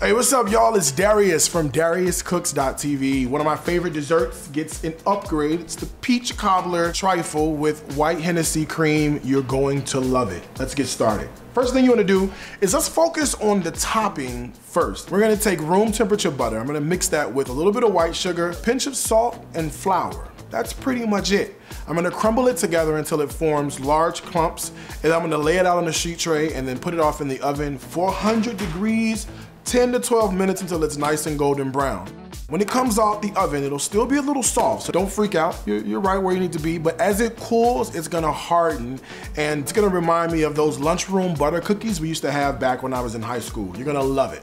Hey, what's up, y'all? It's Darius from DariusCooks.tv. One of my favorite desserts gets an upgrade. It's the peach cobbler trifle with white Hennessy cream. You're going to love it. Let's get started. First thing you wanna do is let's focus on the topping first. We're gonna take room temperature butter. I'm gonna mix that with a little bit of white sugar, pinch of salt, and flour. That's pretty much it. I'm gonna crumble it together until it forms large clumps, and I'm gonna lay it out on a sheet tray and then put it off in the oven 400 degrees 10 to 12 minutes until it's nice and golden brown. When it comes out the oven, it'll still be a little soft, so don't freak out. You're, you're, right where you need to be, but as it cools, it's gonna harden, and it's gonna remind me of those lunchroom butter cookies we used to have back when I was in high school. You're gonna love it.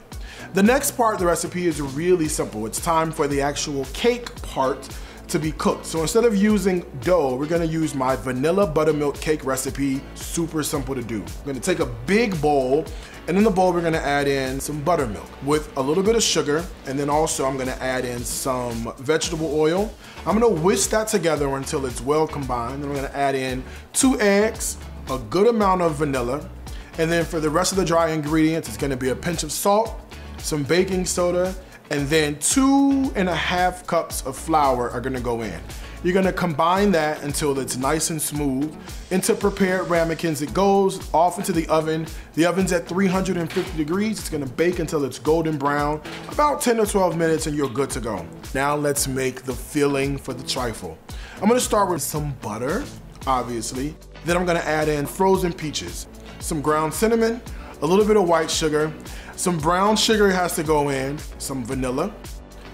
The next part of the recipe is really simple. It's time for the actual cake part to be cooked. So instead of using dough, we're gonna use my vanilla buttermilk cake recipe, super simple to do. We're gonna take a big bowl, and in the bowl, we're gonna add in some buttermilk with a little bit of sugar, and then also I'm gonna add in some vegetable oil. I'm gonna whisk that together until it's well combined. Then I'm gonna add in two eggs, a good amount of vanilla, and then for the rest of the dry ingredients, it's gonna be a pinch of salt, some baking soda, and then two and a half cups of flour are gonna go in. You're gonna combine that until it's nice and smooth. Into prepared ramekins it goes, off into the oven. The oven's at 350 degrees. It's gonna bake until it's golden brown, about 10 to 12 minutes and you're good to go. Now let's make the filling for the trifle. I'm gonna start with some butter, obviously. Then I'm gonna add in frozen peaches, some ground cinnamon, a little bit of white sugar, some brown sugar has to go in, some vanilla,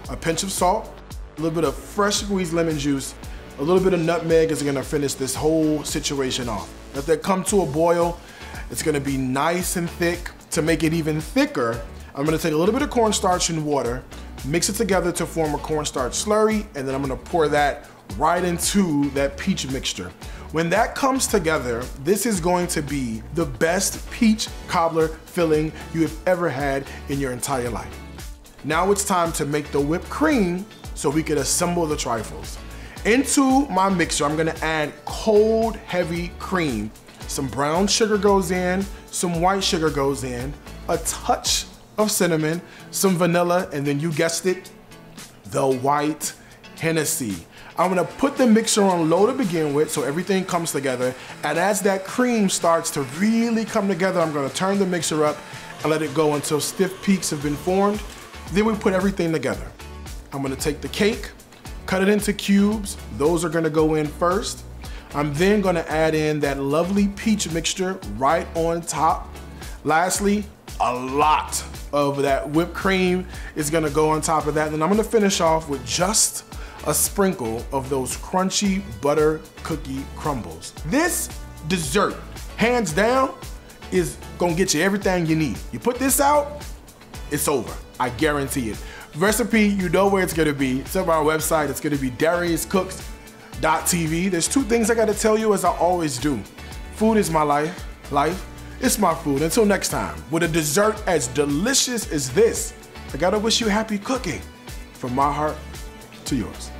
a pinch of salt, a little bit of fresh squeezed lemon juice, a little bit of nutmeg is gonna finish this whole situation off. Let that come to a boil. It's gonna be nice and thick. To make it even thicker, I'm gonna take a little bit of cornstarch and water, mix it together to form a cornstarch slurry, and then I'm gonna pour that right into that peach mixture. When that comes together, this is going to be the best peach cobbler filling you have ever had in your entire life. Now it's time to make the whipped cream so we can assemble the trifles. Into my mixer, I'm gonna add cold, heavy cream. Some brown sugar goes in, some white sugar goes in, a touch of cinnamon, some vanilla, and then you guessed it, the white Hennessy. I'm gonna put the mixer on low to begin with so everything comes together. And as that cream starts to really come together, I'm gonna turn the mixer up and let it go until stiff peaks have been formed. Then we put everything together. I'm gonna take the cake, cut it into cubes. Those are gonna go in first. I'm then gonna add in that lovely peach mixture right on top. Lastly, a lot of that whipped cream is gonna go on top of that. And I'm gonna finish off with just a sprinkle of those crunchy butter cookie crumbles. This dessert, hands down, is gonna get you everything you need. You put this out, it's over. I guarantee it. Recipe, you know where it's gonna be. It's on our website. It's gonna be DariusCooks.tv. There's two things I gotta tell you as I always do. Food is my life. Life, it's my food. Until next time, with a dessert as delicious as this, I gotta wish you happy cooking from my heart to yours.